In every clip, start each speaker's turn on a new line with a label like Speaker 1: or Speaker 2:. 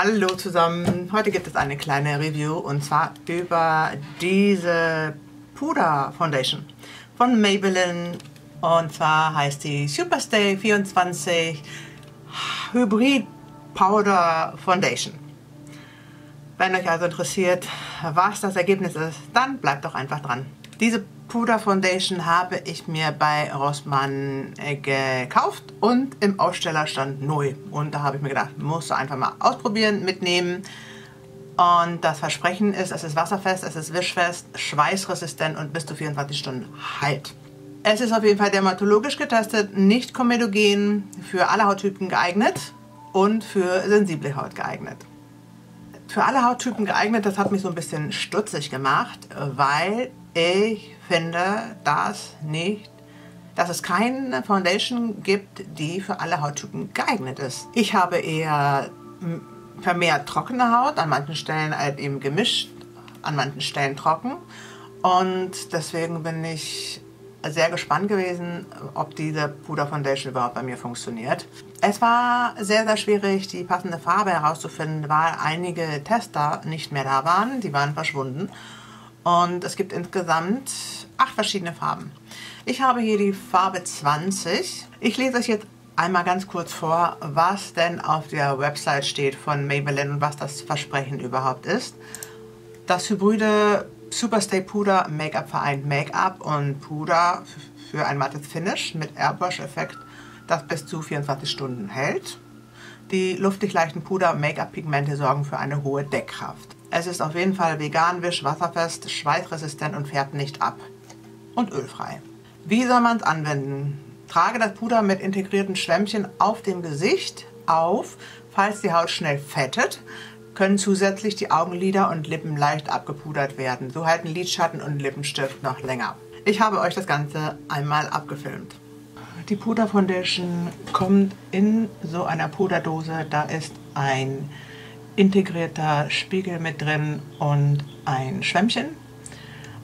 Speaker 1: Hallo zusammen, heute gibt es eine kleine Review und zwar über diese Puder Foundation von Maybelline und zwar heißt die Superstay 24 Hybrid Powder Foundation. Wenn euch also interessiert, was das Ergebnis ist, dann bleibt doch einfach dran. Diese Puder Foundation habe ich mir bei Rossmann äh, gekauft und im Aussteller stand neu. Und da habe ich mir gedacht, musst du einfach mal ausprobieren, mitnehmen. Und das Versprechen ist, es ist wasserfest, es ist wischfest, schweißresistent und bis zu 24 Stunden halt. Es ist auf jeden Fall dermatologisch getestet, nicht komedogen, für alle Hauttypen geeignet und für sensible Haut geeignet. Für alle Hauttypen geeignet, das hat mich so ein bisschen stutzig gemacht, weil ich finde das nicht, dass es keine Foundation gibt, die für alle Hauttypen geeignet ist. Ich habe eher vermehrt trockene Haut, an manchen Stellen halt eben gemischt, an manchen Stellen trocken. Und deswegen bin ich sehr gespannt gewesen, ob diese Puder Foundation überhaupt bei mir funktioniert. Es war sehr, sehr schwierig, die passende Farbe herauszufinden, weil einige Tester nicht mehr da waren. Die waren verschwunden. Und es gibt insgesamt acht verschiedene Farben. Ich habe hier die Farbe 20. Ich lese euch jetzt einmal ganz kurz vor, was denn auf der Website steht von Maybelline und was das Versprechen überhaupt ist. Das hybride Superstay Puder Make-up vereint Make-up und Puder für ein mattes Finish mit Airbrush-Effekt, das bis zu 24 Stunden hält. Die luftig leichten Puder Make-up-Pigmente sorgen für eine hohe Deckkraft. Es ist auf jeden Fall vegan, wisch, wasserfest, schweißresistent und färbt nicht ab. Und ölfrei. Wie soll man es anwenden? Trage das Puder mit integrierten Schwämmchen auf dem Gesicht auf, falls die Haut schnell fettet können zusätzlich die Augenlider und Lippen leicht abgepudert werden. So halten Lidschatten und Lippenstift noch länger. Ich habe euch das Ganze einmal abgefilmt. Die Puder Foundation kommt in so einer Puderdose. Da ist ein integrierter Spiegel mit drin und ein Schwämmchen.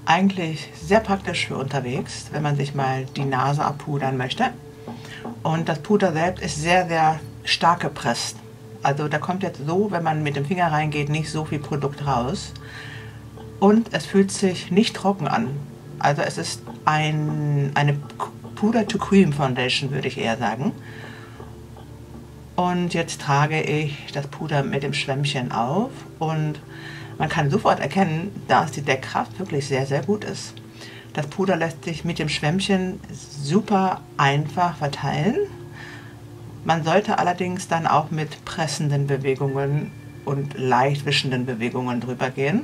Speaker 1: Eigentlich sehr praktisch für unterwegs, wenn man sich mal die Nase abpudern möchte. Und das Puder selbst ist sehr, sehr stark gepresst. Also da kommt jetzt so, wenn man mit dem Finger reingeht, nicht so viel Produkt raus. Und es fühlt sich nicht trocken an. Also es ist ein, eine Puder-to-Cream Foundation, würde ich eher sagen. Und jetzt trage ich das Puder mit dem Schwämmchen auf und man kann sofort erkennen, dass die Deckkraft wirklich sehr, sehr gut ist. Das Puder lässt sich mit dem Schwämmchen super einfach verteilen man sollte allerdings dann auch mit pressenden Bewegungen und leicht wischenden Bewegungen drüber gehen.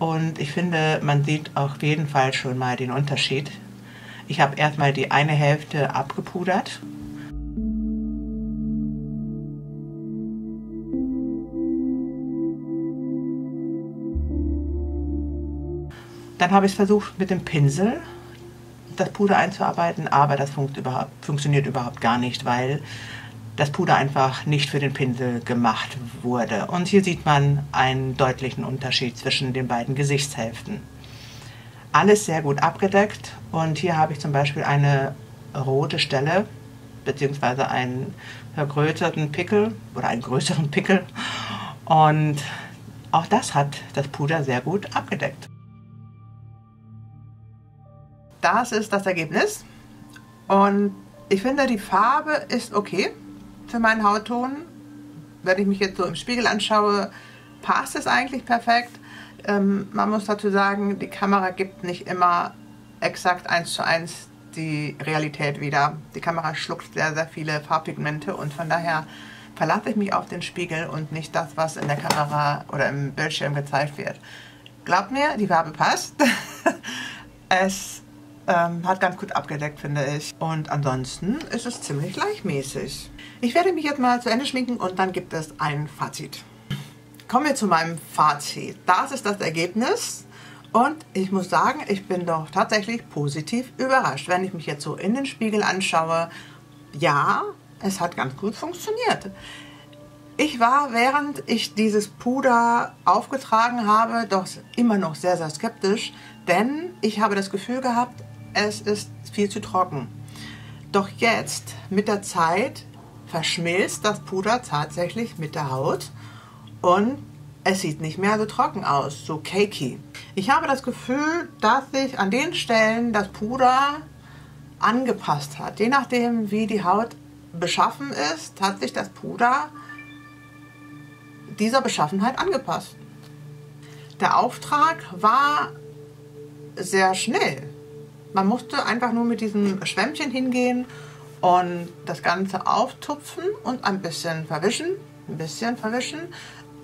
Speaker 1: Und ich finde, man sieht auf jeden Fall schon mal den Unterschied. Ich habe erstmal die eine Hälfte abgepudert. Dann habe ich versucht mit dem Pinsel das Puder einzuarbeiten, aber das funkt überhaupt, funktioniert überhaupt gar nicht, weil das Puder einfach nicht für den Pinsel gemacht wurde. Und hier sieht man einen deutlichen Unterschied zwischen den beiden Gesichtshälften. Alles sehr gut abgedeckt und hier habe ich zum Beispiel eine rote Stelle beziehungsweise einen vergrößerten Pickel oder einen größeren Pickel und auch das hat das Puder sehr gut abgedeckt das ist das Ergebnis. Und ich finde, die Farbe ist okay für meinen Hautton. Wenn ich mich jetzt so im Spiegel anschaue, passt es eigentlich perfekt. Ähm, man muss dazu sagen, die Kamera gibt nicht immer exakt eins zu eins die Realität wieder. Die Kamera schluckt sehr, sehr viele Farbpigmente und von daher verlasse ich mich auf den Spiegel und nicht das, was in der Kamera oder im Bildschirm gezeigt wird. Glaubt mir, die Farbe passt. es ähm, hat ganz gut abgedeckt, finde ich. Und ansonsten ist es ziemlich gleichmäßig. Ich werde mich jetzt mal zu Ende schminken und dann gibt es ein Fazit. Kommen wir zu meinem Fazit. Das ist das Ergebnis. Und ich muss sagen, ich bin doch tatsächlich positiv überrascht. Wenn ich mich jetzt so in den Spiegel anschaue, ja, es hat ganz gut funktioniert. Ich war, während ich dieses Puder aufgetragen habe, doch immer noch sehr, sehr skeptisch, denn ich habe das Gefühl gehabt, es ist viel zu trocken. Doch jetzt, mit der Zeit, verschmilzt das Puder tatsächlich mit der Haut und es sieht nicht mehr so trocken aus, so cakey. Ich habe das Gefühl, dass sich an den Stellen das Puder angepasst hat. Je nachdem, wie die Haut beschaffen ist, hat sich das Puder dieser Beschaffenheit angepasst. Der Auftrag war sehr schnell. Man musste einfach nur mit diesem Schwämmchen hingehen und das Ganze auftupfen und ein bisschen verwischen. Ein bisschen verwischen.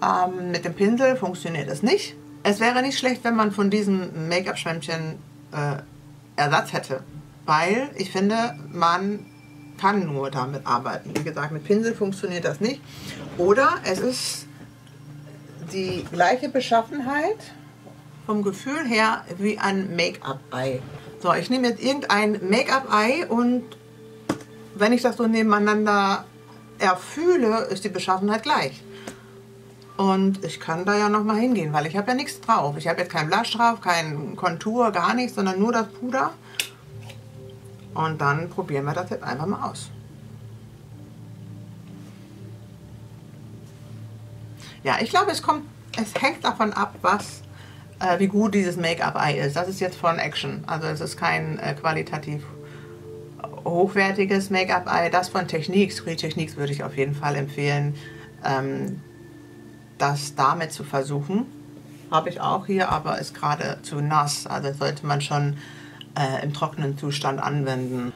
Speaker 1: Ähm, mit dem Pinsel funktioniert es nicht. Es wäre nicht schlecht, wenn man von diesem Make-up-Schwämmchen äh, Ersatz hätte. Weil ich finde, man kann nur damit arbeiten. Wie gesagt, mit Pinsel funktioniert das nicht. Oder es ist die gleiche Beschaffenheit vom Gefühl her wie ein Make-up-Ei. So, ich nehme jetzt irgendein Make-up-Ei und wenn ich das so nebeneinander erfühle, ist die Beschaffenheit gleich. Und ich kann da ja nochmal hingehen, weil ich habe ja nichts drauf. Ich habe jetzt kein Blush drauf, kein Kontur, gar nichts, sondern nur das Puder. Und dann probieren wir das jetzt einfach mal aus. Ja, ich glaube, es kommt, es hängt davon ab, was, äh, wie gut dieses Make-up-Ei ist. Das ist jetzt von Action, also es ist kein äh, qualitativ hochwertiges Make-up-Ei. Das von Techniques, Screen Techniques würde ich auf jeden Fall empfehlen, ähm, das damit zu versuchen. Habe ich auch hier, aber ist gerade zu nass. Also sollte man schon äh, im trockenen Zustand anwenden.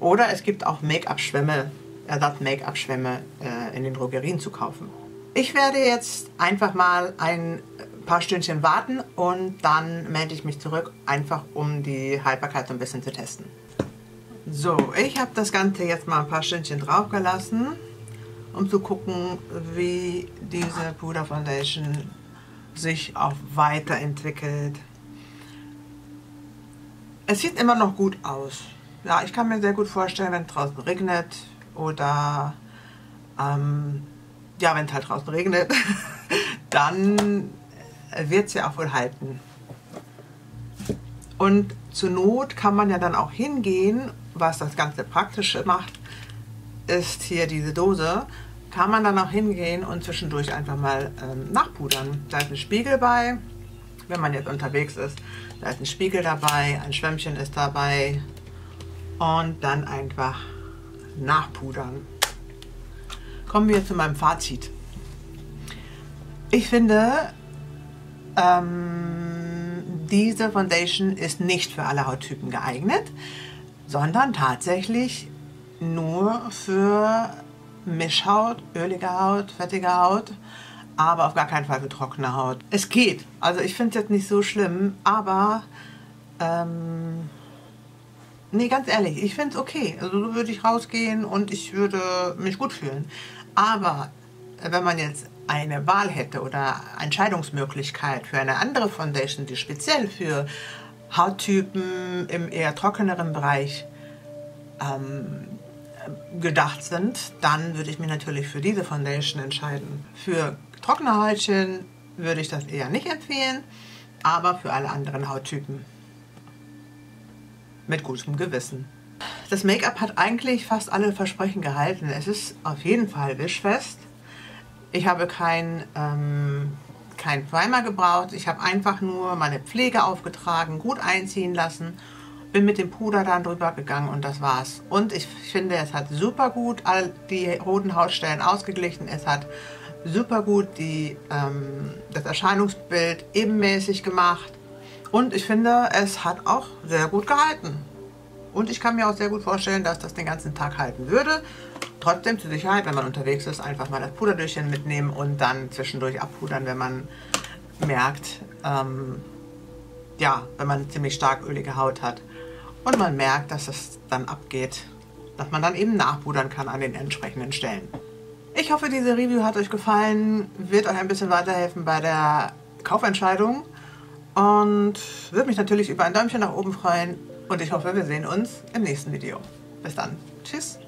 Speaker 1: Oder es gibt auch Make-up-Schwämme, Ersatz-Make-up-Schwämme äh, in den Drogerien zu kaufen. Ich werde jetzt einfach mal ein paar Stündchen warten und dann melde ich mich zurück, einfach um die Haltbarkeit ein bisschen zu testen. So, ich habe das Ganze jetzt mal ein paar Stündchen drauf gelassen, um zu gucken, wie diese Puder Foundation sich auch weiterentwickelt. Es sieht immer noch gut aus. Ja, ich kann mir sehr gut vorstellen, wenn es draußen regnet oder ähm, ja, wenn es halt draußen regnet, dann wird es ja auch wohl halten. Und zur Not kann man ja dann auch hingehen was das Ganze praktisch macht, ist hier diese Dose. Kann man dann auch hingehen und zwischendurch einfach mal ähm, nachpudern. Da ist ein Spiegel bei, wenn man jetzt unterwegs ist. Da ist ein Spiegel dabei, ein Schwämmchen ist dabei. Und dann einfach nachpudern. Kommen wir zu meinem Fazit. Ich finde, ähm, diese Foundation ist nicht für alle Hauttypen geeignet sondern tatsächlich nur für Mischhaut, ölige Haut, fettige Haut, aber auf gar keinen Fall für trockene Haut. Es geht, also ich finde es jetzt nicht so schlimm, aber ähm, nee, ganz ehrlich, ich finde es okay. Also so würde ich rausgehen und ich würde mich gut fühlen. Aber wenn man jetzt eine Wahl hätte oder Entscheidungsmöglichkeit für eine andere Foundation, die speziell für Hauttypen im eher trockeneren Bereich ähm, gedacht sind, dann würde ich mich natürlich für diese Foundation entscheiden. Für trockene Häutchen würde ich das eher nicht empfehlen, aber für alle anderen Hauttypen mit gutem Gewissen. Das Make-up hat eigentlich fast alle Versprechen gehalten. Es ist auf jeden Fall wischfest. Ich habe kein ähm, kein Primer gebraucht. Ich habe einfach nur meine Pflege aufgetragen, gut einziehen lassen, bin mit dem Puder dann drüber gegangen und das war's. Und ich finde, es hat super gut all die roten Hautstellen ausgeglichen. Es hat super gut die, ähm, das Erscheinungsbild ebenmäßig gemacht. Und ich finde, es hat auch sehr gut gehalten. Und ich kann mir auch sehr gut vorstellen, dass das den ganzen Tag halten würde. Trotzdem zur Sicherheit, wenn man unterwegs ist, einfach mal das Puderdöschen mitnehmen und dann zwischendurch abpudern, wenn man merkt, ähm, ja, wenn man ziemlich stark ölige Haut hat und man merkt, dass es dann abgeht, dass man dann eben nachpudern kann an den entsprechenden Stellen. Ich hoffe, diese Review hat euch gefallen, wird euch ein bisschen weiterhelfen bei der Kaufentscheidung und würde mich natürlich über ein Däumchen nach oben freuen und ich hoffe, wir sehen uns im nächsten Video. Bis dann. Tschüss.